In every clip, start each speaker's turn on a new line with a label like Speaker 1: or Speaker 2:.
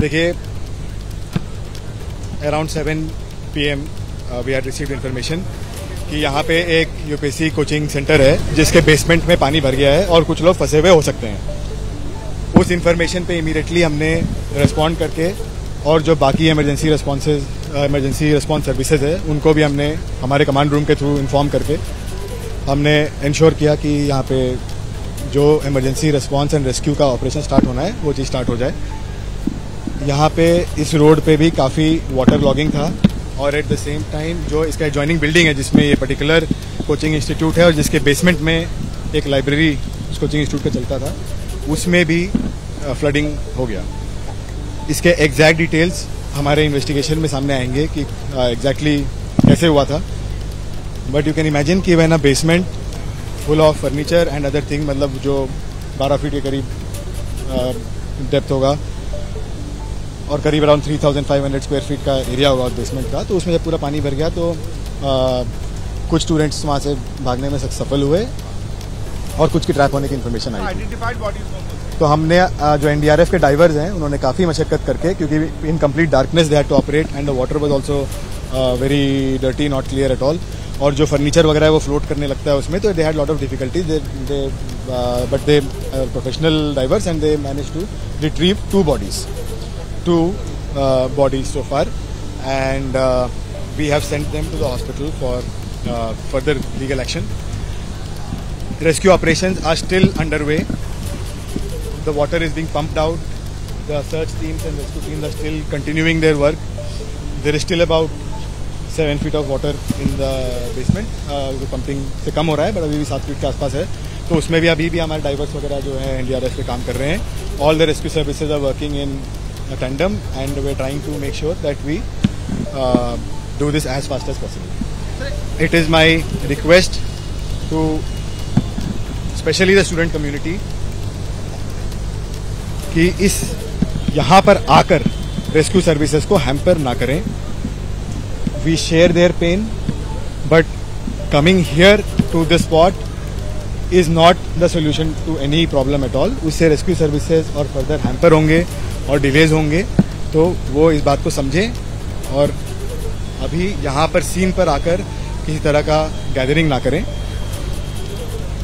Speaker 1: देखिए around seven P M we had received information कि यहाँ पे एक यूपीएससी कोचिंग सेंटर है, जिसके बेसमेंट में पानी भर गया है और कुछ लोग फंसे हुए हो सकते हैं। उस इन्फॉर्मेशन पे इमीडिएटली हमने रिस्पॉन्ड करके और जो बाकी emergency responses emergency response services है, उनको भी हमने, हमारे कमांड रूम के थ्रू इन्फॉर्म करके हमने इंश्योर किया कि यहाँ पे जो इमरजेंसी रिस्पॉन्स एंड रेस्क्यू का ऑपरेशन स्टार्ट होना है, वो चीज़ स्टार्ट हो जाए। यहाँ पे इस रोड पे भी काफ़ी वाटर लॉगिंग था और एट द सेम टाइम जो इसका ज्वाइनिंग बिल्डिंग है जिसमें ये पर्टिकुलर कोचिंग इंस्टीट्यूट है और जिसके बेसमेंट में एक लाइब्रेरी कोचिंग इंस्टीट्यूट का चलता था, उसमें भी फ्लडिंग हो गया। इसके एग्जैक्ट डिटेल्स हमारे इन्वेस्टिगेशन में सामने आएँगे कि एग्जैक्टली कैसे हुआ था। बट यू कैन इमेजिन कि वह ना basement full of furniture and other thing मतलब जो 12 फीट के करीब डेप्थ होगा और करीब अराउंड 3500 स्क्वायर फीट का एरिया होगा बेसमेंट का। तो उसमें जब पूरा पानी भर गया तो आ, कुछ स्टूडेंट्स वहाँ से भागने में सफल हुए और कुछ की ट्रैप होने की इन्फॉर्मेशन आई तो हमने जो एनडीआरएफ के डाइवर्स हैं उन्होंने काफ़ी मशक्कत करके क्योंकि in complete darkness they had to operate and the water was also very dirty not clear at all और जो फर्नीचर वगैरह है वो फ्लोट करने लगता है उसमें तो they had lot of difficulties they but they professional divers and they manage to retrieve two bodies two bodies so far and we have sent them to the hospital for further legal action rescue operations are still underway. The water is being pumped out. The search teams and rescue teams are still continuing their work. There is still about seven feet of water in the basement जो pumping से कम हो रहा है but अभी भी सात feet के आसपास है. तो उसमें भी अभी भी हमारे डाइवर्स वगैरह जो है एनडीआरएफ पे काम कर रहे हैं. All the rescue services are working in tandem and we are trying to make sure that we do this as fast as possible it is my request to specially the student community कि इस यहाँ पर आकर rescue services को hamper ना करें। We share their pain but coming here to the spot is not the solution to any problem at all उससे rescue services और फर्दर हैम्पर होंगे और डिलेज होंगे तो वो इस बात को समझें और अभी यहाँ पर सीन पर आकर किसी तरह का गैदरिंग ना करें।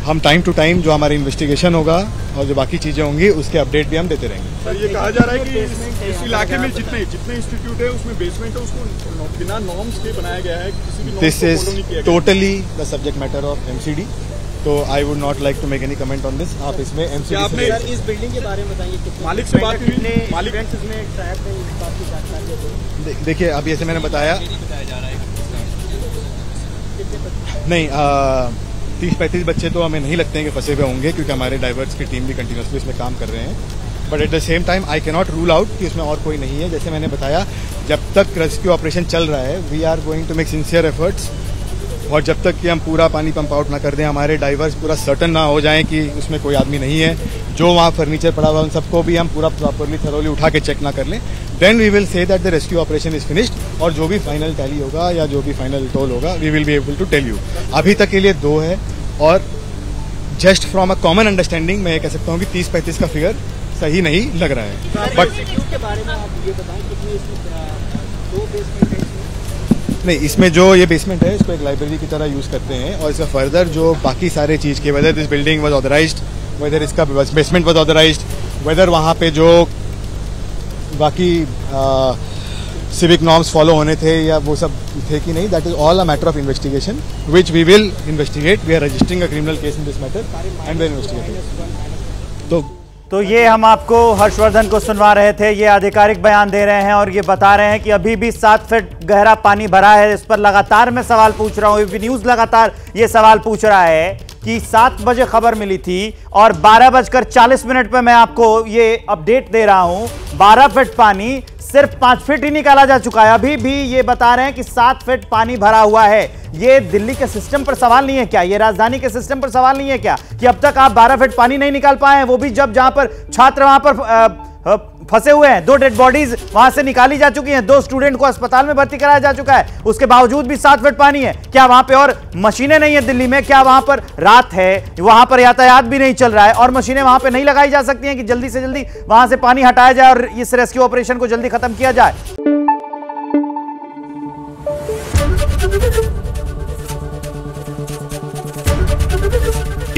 Speaker 1: हम टाइम टू टाइम जो हमारी इन्वेस्टिगेशन होगा और जो बाकी चीज़ें होंगी उसके अपडेट भी हम देते रहेंगे।
Speaker 2: सर ये कहा जा रहा है कि इस इलाके में जितने जितने इंस्टीट्यूट है उसमें बेसमेंट है उसको बिना नॉर्म्स के बनाया गया है किसी भी
Speaker 1: this is totally the subject matter of MCD तो I would not like to make any comment on this आप इसमें एमसीडी
Speaker 2: आपने
Speaker 3: इस बिल्डिंग के बारे में बताइए
Speaker 2: मालिक से बात हुई? मालिक
Speaker 1: देखिए अभी ऐसे मैंने बताया। नहीं तीस पैंतीस बच्चे तो हमें नहीं लगते हैं कि फंसे हुए होंगे क्योंकि हमारे डाइवर्स की टीम भी कंटिन्यूसली इसमें काम कर रहे हैं। But at the same time I cannot rule out कि उसमें और कोई नहीं है। जैसे मैंने बताया जब तक रेस्क्यू ऑपरेशन चल रहा है we are going to make sincere efforts और जब तक कि हम पूरा पानी पंप आउट ना कर दें हमारे डाइवर्स पूरा सर्टन ना हो जाए कि उसमें कोई आदमी नहीं है। जो वहाँ फर्नीचर पड़ा हुआ उन सबको भी हम पूरा प्रॉपरली थरोली उठा के चेक ना कर लें। Then we will say that the rescue operation is finished और जो भी फाइनल टैली होगा या जो भी फाइनल टोल होगा we will be able to tell you अभी तक के लिए दो है और just from a common understanding मैं ये कह सकता हूँ कि तीस पैंतीस का फिगर सही नहीं लग रहा है। बट नहीं, इसमें जो ये बेसमेंट है, इसको एक लाइब्रेरी की तरह यूज़ करते हैं और इसका फर्दर जो बाकी सारे चीज़ के whether this building was authorise whether इसका बेसमेंट वॉज़ ऑथराइज वेदर वहाँ पे जो बाकी सिविक नॉर्म्स फॉलो होने थे या वो सब थे कि नहीं that is all a matter of investigation which we will investigate we are registering a criminal case in this matter and we investigate
Speaker 4: तो ये हम आपको हर्षवर्धन को सुनवा रहे थे, ये आधिकारिक बयान दे रहे हैं और ये बता रहे हैं कि अभी भी सात फीट गहरा पानी भरा है, इस पर लगातार मैं सवाल पूछ रहा हूँ। न्यूज़ लगातार ये सवाल पूछ रहा है कि सात बजे खबर मिली थी और बारह बजकर चालीस मिनट पर मैं आपको ये अपडेट दे रहा हूँ। बारह फिट पानी सिर्फ़ पाँच फीट ही निकाला जा चुका है। अभी भी ये बता रहे हैं कि सात फीट पानी भरा हुआ है। ये दिल्ली के सिस्टम पर सवाल नहीं है क्या? ये राजधानी के सिस्टम पर सवाल नहीं है क्या? कि अब तक आप बारह फीट पानी नहीं निकाल पाए हैं, वो भी जब जहाँ पर, छात्र वहाँ पर फंसे हुए हैं। दो डेड बॉडीज वहाँ से निकाली जा चुकी हैं। दो स्टूडेंट को अस्पताल में भर्ती कराया जा चुका है। उसके बावजूद भी सात फीट पानी है। क्या वहाँ पे और मशीनें नहीं है दिल्ली में? क्या वहाँ पर रात है? वहाँ पर यातायात भी नहीं चल रहा है और मशीनें वहाँ पर नहीं लगाई जा सकती हैं कि जल्दी से जल्दी वहाँ से पानी हटाया जाए और इस रेस्क्यू ऑपरेशन को जल्दी खत्म किया जाए।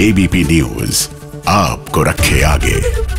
Speaker 3: एबीपी न्यूज़ आपको रखे आगे।